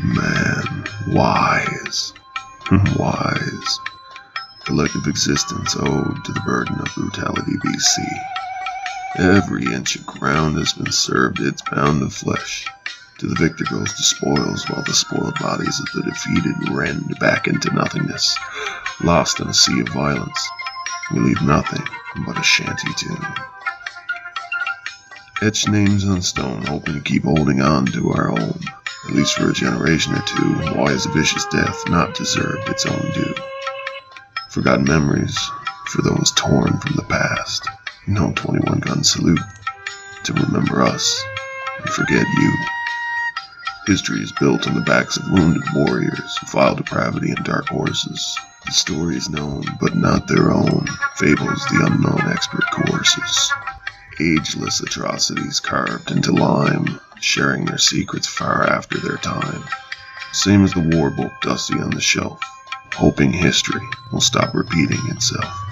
Man, wise, hmm. wise. Collective existence owed to the burden of brutality BC. Every inch of ground has been served its pound of flesh. To the victor goes the spoils, while the spoiled bodies of the defeated rend back into nothingness, lost in a sea of violence. We leave nothing but a shanty tune. Etch names on stone, hoping to keep holding on to our own, at least for a generation or two. Why has a vicious death not deserved its own due? Forgotten memories for those torn from the past. No 21 gun salute to remember us and forget you. History is built on the backs of wounded warriors, vile depravity, and dark horses. The story is known, but not their own. Fables the unknown expert courses. Ageless atrocities carved into lime, sharing their secrets far after their time. Same as the war book dusty on the shelf, hoping history will stop repeating itself.